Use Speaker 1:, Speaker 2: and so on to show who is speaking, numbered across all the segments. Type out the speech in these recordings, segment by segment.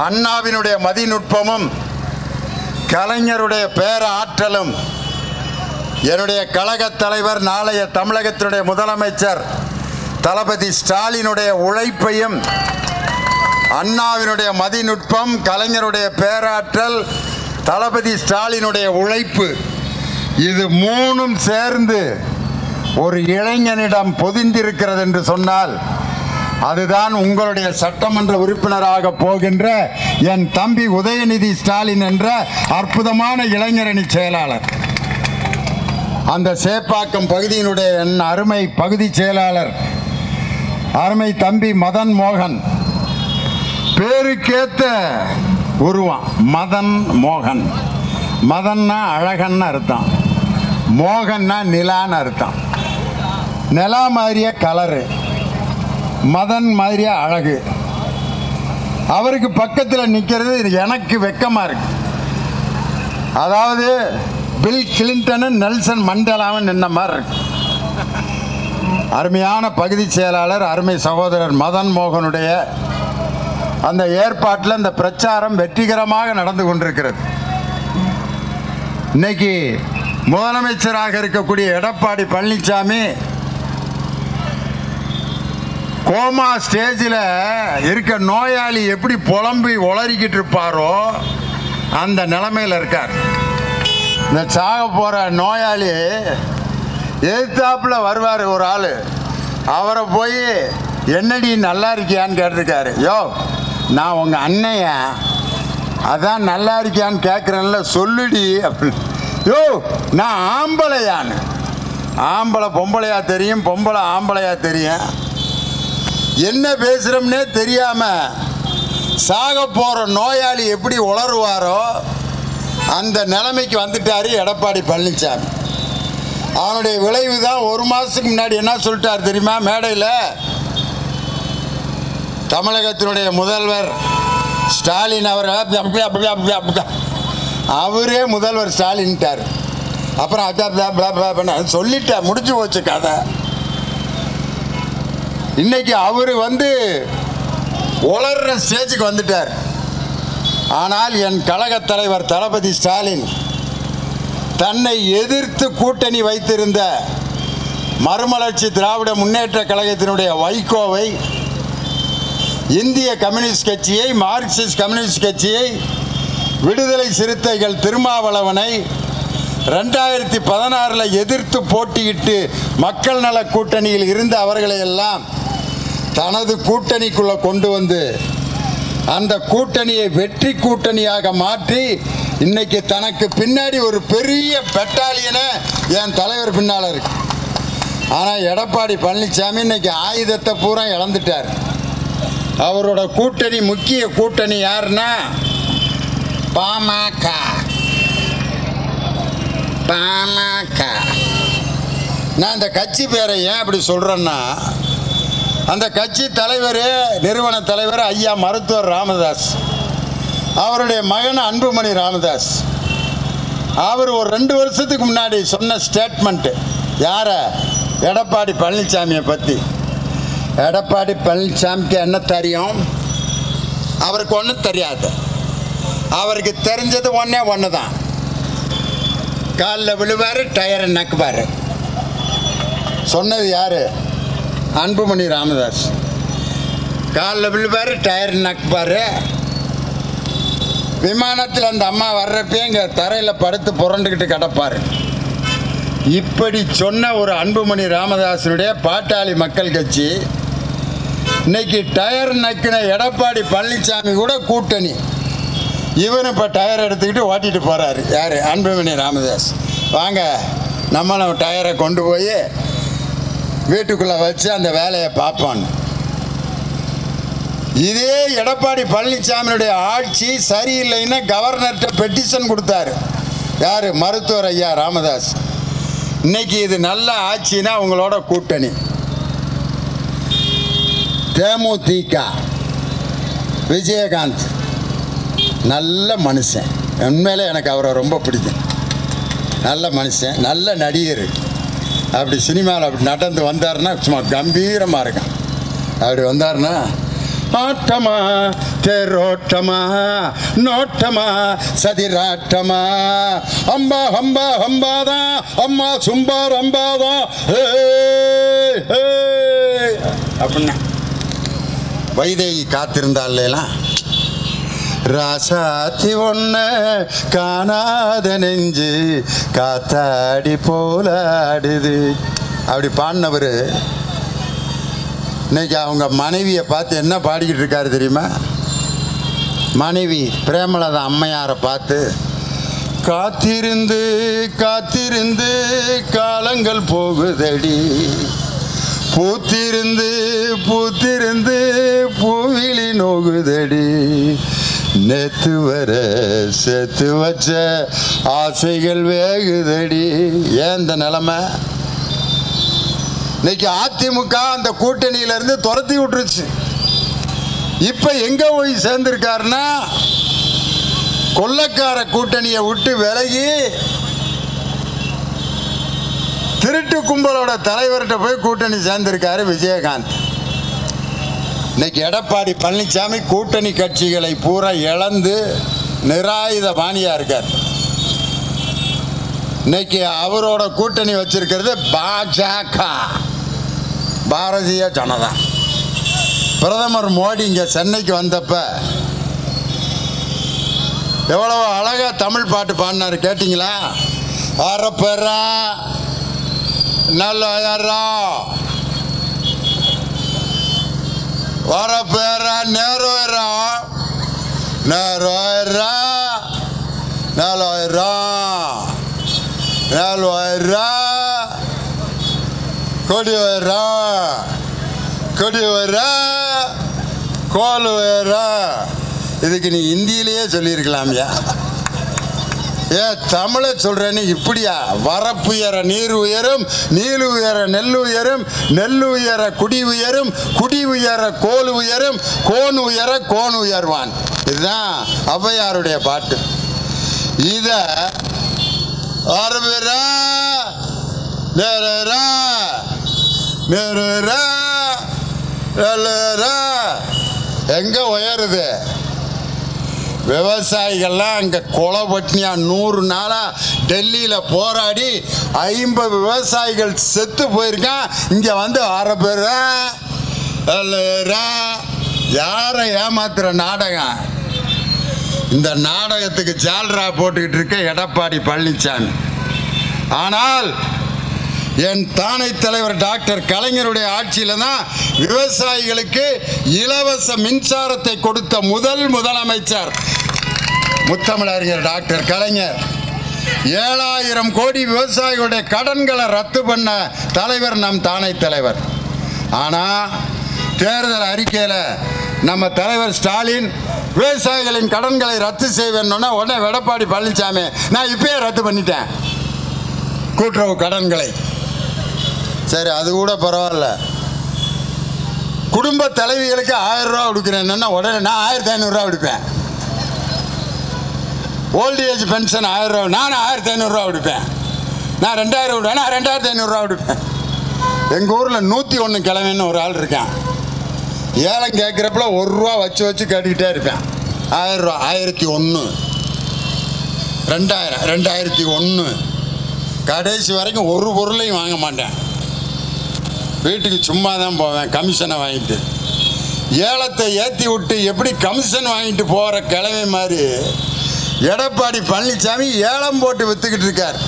Speaker 1: அண்ணாவினுடைய மதிநுட்பமும் கலைஞருடைய பேர ஆற்றலும் என்னுடைய கழகத் தலைவர் நாளைய தமிழகத்தினுடைய முதலமைச்சர் தளபதி ஸ்டாலினுடைய உழைப்பையும் அண்ணாவினுடைய மதிநுட்பம் கலைஞருடைய பேராற்றல் தளபதி ஸ்டாலினுடைய உழைப்பு இது மூணும் சேர்ந்து ஒரு இளைஞனிடம் பொதிந்திருக்கிறது என்று சொன்னால் அதுதான் உங்களுடைய சட்டமன்ற உறுப்பினராக போகின்ற என் தம்பி உதயநிதி ஸ்டாலின் என்ற அற்புதமான இளைஞரணி செயலாளர். அந்த சேப்பாக்கம் பகுதியினுடைய என் அருமை பகுதி செயலாளர் அருமை தம்பி மதன் மோகன். பேருக்கேத்த உருவம் மதன் மோகன். மதன்னா அழகன்னு அர்த்தம். மோகன்னா நிலான்னு அர்த்தம். நிலா மாதிரிய கலரு மதன் மாதிரியா அழகு. அவருக்கு பக்கத்தில் நிற்கிறது எனக்கு வெக்கமாக இருக்கு. அதாவது பில் கிளின்டனும் நெல்சன் மண்டேலாவும் நின்ன மாதிரி இருக்கு. அருமையான பகுதி செயலாளர் அருமை சகோதரர் மதன் மோகனுடைய அந்த ஏற்பாட்டில் இந்த பிரச்சாரம் வெற்றிகரமாக நடந்து கொண்டிருக்கிறது. இன்னைக்கு முதலமைச்சராக இருக்கக்கூடிய எடப்பாடி பழனிசாமி கோமா ஸ்டேஜில் இருக்க நோயாளி எப்படி புலம்பி உளறிக்கிட்டு இருப்பாரோ அந்த நிலைமையில் இருக்கார். இந்த சாக போகிற நோயாளி எதிர்த்தாப்புல வருவார் ஒரு ஆள். அவரை போய் என்னடி நல்லா இருக்கியான்னு கேட்டிருக்காரு. யோ நான் உங்கள் அண்ணைய? அதான் நல்லா இருக்கியான்னு கேட்குறேன்ல சொல்லுடி. அப்படின்னு. யோ நான் ஆம்பளையான்னு. ஆம்பளை பொம்பளையா தெரியும் பொம்பளை ஆம்பளையா தெரியும். என்ன பேசுகிறோம்னே தெரியாமல் சாக போகிற நோயாளி எப்படி உளருவாரோ அந்த நிலைமைக்கு வந்துட்டாரு எடப்பாடி பழனிசாமி அவனுடைய விளைவு தான் ஒரு மாதத்துக்கு முன்னாடி என்ன சொல்லிட்டார் தெரியுமா மேடையில் தமிழகத்தினுடைய முதல்வர் ஸ்டாலின் அவர் அப்படி அப்படி அப்படி அப்படி அவரே முதல்வர் ஸ்டாலின்ட்டார் அப்புறம் அதான் blah சொல்லிட்டார் முடிஞ்சு போச்சு கதை இன்னைக்கு அவர் வந்து உளர்ற ஸ்டேஜுக்கு வந்துட்டார். ஆனால் என் கழகத் தலைவர் தளபதி ஸ்டாலின் தன்னை எதிர்த்து கூட்டணி வைத்திருந்த மறுமலர்ச்சி திராவிட முன்னேற்ற கழகத்தினுடைய வைகோவை இந்திய கம்யூனிஸ்ட் கட்சியை மார்க்சிஸ்ட் கம்யூனிஸ்ட் கட்சியை விடுதலை சிறுத்தைகள் திருமாவளவனை ரெண்டாயிரத்தி பதினாறில் எதிர்த்து போட்டியிட்டு மக்கள் நல கூட்டணியில் இருந்த அவர்களை எல்லாம் தனது கூட்டணிக்குள்ள கொண்டு வந்து அந்த கூட்டணியை வெற்றி கூட்டணியாக மாற்றி இன்னைக்கு தனக்கு பின்னாடி ஒரு பெரிய பெட்டாலியனை என் தலைவர் பின்னால் இருக்கு. ஆனால் எடப்பாடி பழனிசாமி இன்னைக்கு ஆயுதத்தை பூரா இழந்துட்டார். அவரோட கூட்டணி முக்கிய கூட்டணி யாருன்னா பாமக. பாமக. நான் இந்த கட்சி பேரை ஏன் அப்படி சொல்கிறேன்னா அந்த கட்சி தலைவர் நிறுவன தலைவர் ஐயா மருத்துவர் ராமதாஸ். அவருடைய மகன் அன்புமணி ராமதாஸ். அவர் ஒரு ரெண்டு வருஷத்துக்கு முன்னாடி சொன்ன ஸ்டேட்மெண்ட்டு யாரை? எடப்பாடி பழனிசாமியை பற்றி எடப்பாடி பழனிசாமிக்கு என்ன தெரியும்? அவருக்கு ஒன்றும் தெரியாது. அவருக்கு தெரிஞ்சது ஒன்றே ஒன்று தான் காலில் விழுவார் டயரை நக்குவார். சொன்னது யார்? அன்புமணி ராமதாஸ். காலில் விழுவார் டயர் நக்குப்பார் விமானத்தில் அந்த அம்மா வர்றப்பே இங்கே தரையில் படுத்து புரண்டுக்கிட்டு கிடப்பார். இப்படி சொன்ன ஒரு அன்புமணி ராமதாசனுடைய பாட்டாளி மக்கள் கட்சி இன்னைக்கு டயர் நக்கின எடப்பாடி பழனிசாமி கூட கூட்டணி. இவன் இப்போ டயர் எடுத்துக்கிட்டு ஓட்டிகிட்டு போகிறாரு யார்? அன்புமணி ராமதாஸ். வாங்க நம்மளும் டயரை கொண்டு போய் வீட்டுக்குள்ளே வச்சு அந்த வேலையை பார்ப்பான். இதே எடப்பாடி பழனிசாமியுடைய ஆட்சி சரியில்லைன்னு கவர்னர்கிட்ட பெட்டிஷன் கொடுத்தாரு. யார்? மருத்துவர் ஐயா ராமதாஸ். இன்னைக்கு இது நல்ல ஆட்சினா உங்களோட கூட்டணி. தேமுதிக விஜயகாந்த் நல்ல மனுஷன். உண்மையிலே எனக்கு அவரை ரொம்ப பிடிக்கும். நல்ல மனுஷன் நல்ல நடிகர். அப்படி சினிமாவில் அப்படி நடந்து வந்தாருன்னா சும்மா கம்பீரமாக இருக்கும். அப்படி வந்தாருன்னா ஆட்டமா தேரோட்டமா நோட்டமா சதிராட்டமா அம்பா ஹம்பா ஹம்பாதான் அம்மா சும்பா ரம்பாதான் அப்படின்னா. வைதேகி காத்திருந்தாலாம் ராசாத்தி ஒன்ன காணாத நெஞ்சு காத்தாடி போலாடுது. அப்படி பாடினவர் இன்னைக்கு அவங்க மனைவியை பார்த்து என்ன பாடிக்கிட்டு இருக்காரு தெரியுமா? மனைவி பிரேமலதா அம்மையாரை பார்த்து காத்திருந்து காத்திருந்து காலங்கள் போகுதடி. பூத்திருந்து பூத்திருந்து பூவிழி நோகுதடி. நேத்து வர செத்து வச்ச ஆசைகள் வேகுதடி. ஏன் இந்த நிலமை? இன்னைக்கு அதிமுக அந்த கூட்டணியில இருந்து துரத்தி விட்டுருச்சு. இப்ப எங்க போய் சேர்ந்திருக்காருன்னா கொள்ளக்கார கூட்டணியை விட்டு விலகி திருட்டு கும்பலோட தலைவர்கிட்ட போய் கூட்டணி சேர்ந்திருக்காரு விஜயகாந்த். இன்னைக்கு எடப்பாடி பழனிசாமி கூட்டணி கட்சிகளை பூரா இழந்து நிராயுத பாணியா இருக்கார். இன்னைக்கு அவரோட கூட்டணி வச்சிருக்கிறது பாஜக. பாரதிய ஜனதா. பிரதமர் மோடி இங்க சென்னைக்கு வந்தப்ப எவ்வளவு அழகா தமிழ் பாட்டு பாடினாரு கேட்டிங்களா? அரப்பரா நல்ல வரப்பேரா நேரோரா நேரோரா நேலோரா நேலோரா கொடி வரா கொடி வரா கோல் வரா இதுக்கு நீ இந்தியிலேயே சொல்லியிருக்கலாம்யா. ஏ தமிழை சொல்றேன்னு இப்படியா? வரப்புயர நீர் உயரும் நீர் உயர நெல் உயரும் நெல் உயர குடி உயரும் குடி உயர கோல் உயரும் கோன் உயர கோன் உயர்வான். இதுதான் ஔவையாருடைய பாட்டு. இத அரபரா நேரரா நேரரா. எங்க உயருது? விவசாயிகள்லாம் அங்கே கொலை பட்னியா நூறு நாளாக டெல்லியில் போராடி ஐம்பது விவசாயிகள் செத்து போயிருக்கான். இங்கே வந்து ஆறு பேர் யாரை ஏமாத்துற நாடகம்? இந்த நாடகத்துக்கு ஜால்ரா போட்டுக்கிட்டு இருக்க எடப்பாடி பழனிசாமி ஆனால் என் தானை தலைவர் டாக்டர் கலைஞருடைய ஆட்சியில தான் விவசாயிகளுக்கு இலவச மின்சாரத்தை கொடுத்த முதல் முதலமைச்சர். முத்தமிழறிஞர் டாக்டர் கலைஞர். ஏழாயிரம் கோடி விவசாயிகளுடைய கடன்களை ரத்து பண்ண தலைவர் நம் தானை தலைவர். ஆனால் தேர்தல் அறிக்கையில் நம்ம தலைவர் ஸ்டாலின் விவசாயிகளின் கடன்களை ரத்து செய்வேன்னா உடனே எடப்பாடி பழனிசாமி நான் இப்பயே ரத்து பண்ணிட்டேன். கூட்டுறவு கடன்களை. சரி அது கூட பரவாயில்ல. குடும்ப தலைவிகளுக்கு ஆயிரம் ரூபா கொடுக்குறேன்னா உடனே நான் ஆயிரத்தி ஐநூறுரூவா கொடுப்பேன். ஓல்டு ஏஜ் பென்ஷன் ஆயிரம் ரூபா நான் ஆயிரத்தி ஐநூறுரூவா கொடுப்பேன். நான் ரெண்டாயிரம் விடுவேன் நான் ரெண்டாயிரத்தி ஐநூறுரூவா கொடுப்பேன். எங்கள் ஊரில் நூற்றி ஒன்று கிழமைன்னு ஒரு ஆள் இருக்கான். ஏலம் கேட்குறப்பல ஒரு ரூபா வச்சு வச்சு கேட்டுக்கிட்டே இருப்பேன். ஆயிரம் ரூபா ஆயிரத்தி ஒன்று ரெண்டாயிரம் ரெண்டாயிரத்தி ஒன்று கடைசி வரைக்கும் ஒரு பொருளையும் வாங்க மாட்டேன். வீட்டுக்கு சும்மா தான் போவேன் கமிஷனை வாங்கிட்டு. ஏலத்தை ஏற்றி விட்டு எப்படி கமிஷன் வாங்கிட்டு போகிற கிழமை மாதிரி எடப்பாடி பழனிசாமி ஏலம் போட்டு விற்றுக்கிட்டு இருக்கார்.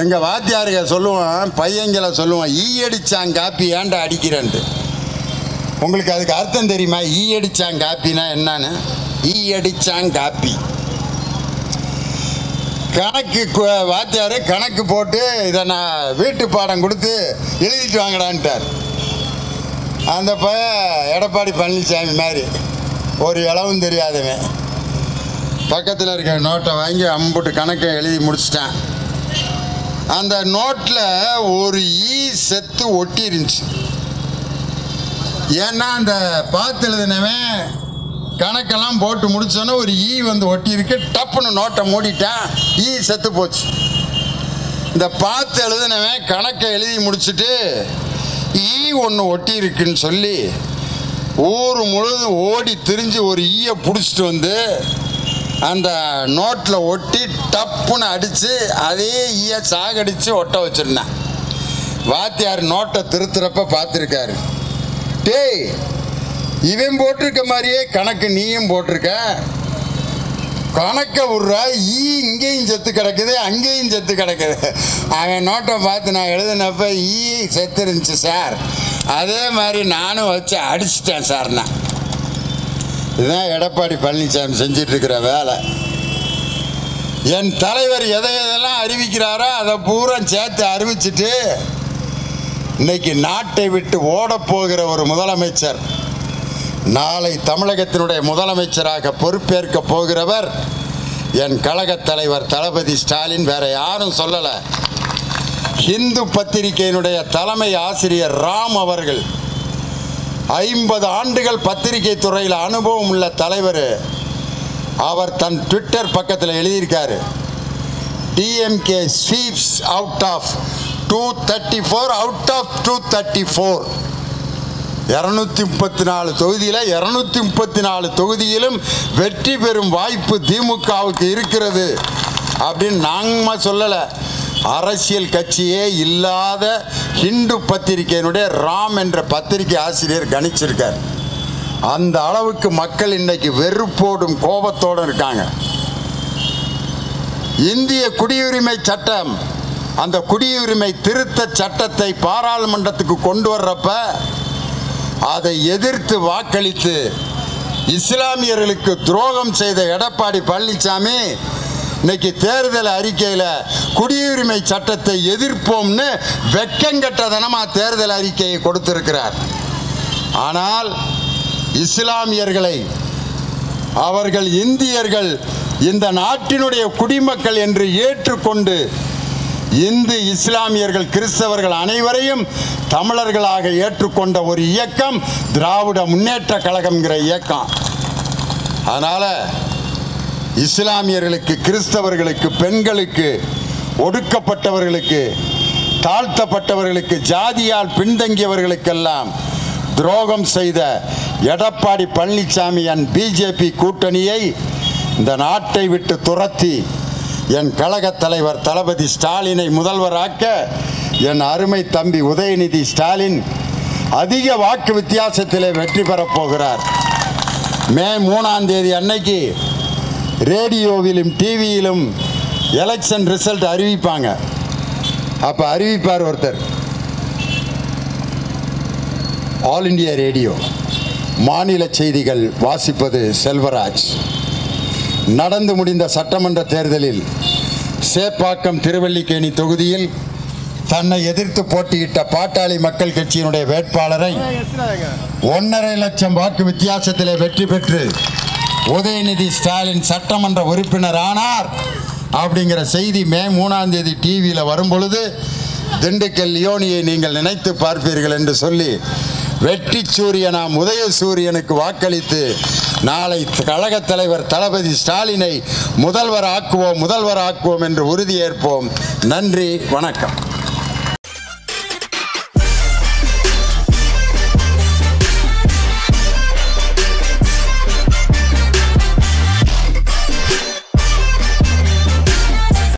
Speaker 1: எங்கள் வாத்தியாருங்க சொல்லுவான் பையங்களை சொல்லுவான் ஈ அடித்தான் காப்பி ஏன்டா அடிக்கிறேன்ட்டு? உங்களுக்கு அதுக்கு அர்த்தம் தெரியுமா? ஈ அடித்தான் காப்பினா என்னன்னு? ஈ அடித்தான் காப்பி. கணக்கு வாத்தியார் கணக்கு போட்டு இதை நான் வீட்டு பாடம் கொடுத்து எழுதிட்டு வாங்கடான்ட்டார். அந்த பையன் எடப்பாடி பழனிசாமி மாதிரி. ஒரு இளவும் தெரியாதவன். பக்கத்தில் இருக்க நோட்டை வாங்கி அம்புட்டு கணக்கை எழுதி முடிச்சிட்டான். அந்த நோட்டில் ஒரு ஈ செத்து ஒட்டி இருந்துச்சு ஏன்னா அந்த பார்த்து எழுதினவன் கணக்கெல்லாம் போட்டு முடிச்சோன்னே ஒரு ஈ வந்து ஒட்டி இருக்கு டப்புன்னு நோட்டை மூடிட்டான். ஈ செத்து போச்சு. இந்த பார்த்து எழுதினவன் கணக்கை எழுதி முடிச்சுட்டு ஈ ஒன்று ஒட்டி இருக்குன்னு சொல்லி ஊர் முழுதும் ஓடி திரிஞ்சு ஒரு ஈயை பிடிச்சிட்டு வந்து அந்த நோட்டில் ஒட்டி டப்புன்னு அடித்து அதே ஈயை சாகடித்து ஒட்ட வச்சிருந்தேன். வாத்தியார் நோட்டை திருத்துறப்ப பார்த்துருக்காரு. டேய் இவன் போட்டிருக்க மாதிரியே கணக்கு நீயும் போட்டிருக்க. கணக்கை விட்றா ஈ இங்கேயும் செத்து கிடக்குது அங்கேயும் செத்து கிடக்குது. அவன் நோட்டை பார்த்து நான் எழுதினப்ப ஈ செத்து இருந்துச்சு சார். அதே மாதிரி நானும் வச்சு அடிச்சிட்டேன் சார் நான். இதுதான் எடப்பாடி பழனிசாமி செஞ்சிட்ருக்கிற வேலை. என் தலைவர் எதை எதெல்லாம் அறிவிக்கிறாரோ அதை பூரா சேர்த்து அறிவிச்சிட்டு இன்னைக்கு நாட்டை விட்டு ஓடப்போகிற ஒரு முதலமைச்சர். நாளை தமிழகத்தினுடைய முதலமைச்சராக பொறுப்பேற்க போகிறவர் என் கழகத் தலைவர் தளபதி ஸ்டாலின். வேற யாரும் சொல்லலை. ஹிந்து பத்திரிகையினுடைய தலைமை ஆசிரியர் ராம் அவர்கள் ஐம்பது ஆண்டுகள் பத்திரிகை துறையில் அனுபவம் உள்ள தலைவர். அவர் தன் ட்விட்டர் பக்கத்தில் எழுதியிருக்காரு. DMK sweeps out of two thirty four out of two thirty four இரநூத்தி முப்பத்தி நாலு தொகுதியில் இரநூத்தி முப்பத்தி நாலு தொகுதியிலும் வெற்றி பெறும் வாய்ப்பு திமுகவுக்கு இருக்கிறது அப்படின்னு நாங்கள் சொல்லலை. அரசியல் கட்சியே இல்லாத ஹிந்து பத்திரிகையினுடைய ராம் என்ற பத்திரிகை ஆசிரியர் கணிச்சிருக்கார். அந்த அளவுக்கு மக்கள் இன்னைக்கு வெறுப்போடும் கோபத்தோடும் இருக்காங்க. இந்திய குடியுரிமை சட்டம் அந்த குடியுரிமை திருத்த சட்டத்தை பாராளுமன்றத்துக்கு கொண்டு வர்றப்ப அதை எதிர்த்து வாக்களித்து இஸ்லாமியர்களுக்கு துரோகம் செய்த எடப்பாடி பழனிசாமி இன்னைக்கு தேர்தல் அறிக்கையில் குடியுரிமை சட்டத்தை எதிர்ப்போம்னு வெக்கங்கட்டதனமாக தேர்தல் அறிக்கையை கொடுத்திருக்கிறார். ஆனால் இஸ்லாமியர்களை அவர்கள் இந்தியர்கள் இந்த நாட்டினுடைய குடிமக்கள் என்று ஏற்றுக்கொண்டு இந்து இஸ்லாமியர்கள் கிறிஸ்தவர்கள் அனைவரையும் தமிழர்களாக ஏற்றுக்கொண்ட ஒரு இயக்கம் திராவிட முன்னேற்ற கழகம்ங்கிற இயக்கம். அதனால் இஸ்லாமியர்களுக்கு கிறிஸ்தவர்களுக்கு பெண்களுக்கு ஒடுக்கப்பட்டவர்களுக்கு தாழ்த்தப்பட்டவர்களுக்கு ஜாதியால் பின்தங்கியவர்களுக்கெல்லாம் துரோகம் செய்த எடப்பாடி பழனிசாமி என் பிஜேபி கூட்டணியை இந்த நாட்டை விட்டு துரத்தி என் கழகத் தலைவர் தளபதி ஸ்டாலினை முதல்வராக்க என் அருமை தம்பி உதயநிதி ஸ்டாலின் அதிக வாக்கு வித்தியாசத்திலே வெற்றி பெறப் போகிறார். மே மூணாம் தேதி அன்னைக்கு ரேடியோவிலும் டிவியிலும் எலெக்ஷன் ரிசல்ட் அறிவிப்பாங்க. அப்போ அறிவிப்பார் ஒருத்தர். ஆல் இண்டியா ரேடியோ மாநில செய்திகள் வாசிப்பது செல்வராஜ். நடந்து முடிந்த சட்டமன்ற தேர்தலில் சேப்பாக்கம் திருவல்லிக்கேணி தொகுதியில் தன்னை எதிர்த்து போட்டியிட்ட பாட்டாளி மக்கள் கட்சியினுடைய வேட்பாளரை ஒன்றரை லட்சம் வாக்கு வித்தியாசத்திலே வெற்றி பெற்று உதயநிதி ஸ்டாலின் சட்டமன்ற உறுப்பினர் ஆனார் அப்படிங்கிற செய்தி மே மூணாம் தேதி டிவியில் வரும் பொழுது திண்டுக்கல் லியோனியை நீங்கள் நினைத்து பார்ப்பீர்கள் என்று சொல்லி வெற்றி சூரியனாம் உதய சூரியனுக்கு வாக்களித்து நாளை கழகத் தலைவர் தளபதி ஸ்டாலினை முதல்வர் ஆக்குவோம் முதல்வர் ஆக்குவோம் என்று உறுதியேற்போம். நன்றி வணக்கம்.